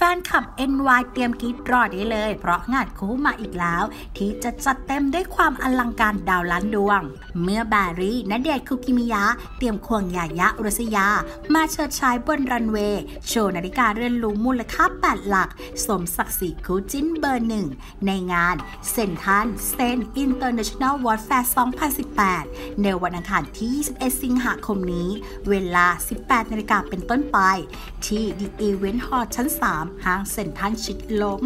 แฟนคลับ NY เตรียมกรี๊ดรอได้เลย เพราะงานคู่มาอีกแล้ว ที่จะจัดเต็มด้วยความอลังการดาวล้านดวง เมื่อแบรี่ณเดชน์คูกิมิยะ เตรียมควงญาญ่าอุรัสยา มาเฉิดฉายบนรันเวย์ โชว์นาฬิกาเรือนหรูมูลค่า 8 หลัก สมศักดิ์ศรีคู่จิ้นเบอร์หนึ่ง ในงาน Central International Watch Fair 2018 ในวันอังคารที่ 21 สิงหาคมนี้ เวลา 18นาฬิกาเป็นต้นไป ที่ The Event Hall ชั้น 3ห้างเซ็นทรัลชิดลม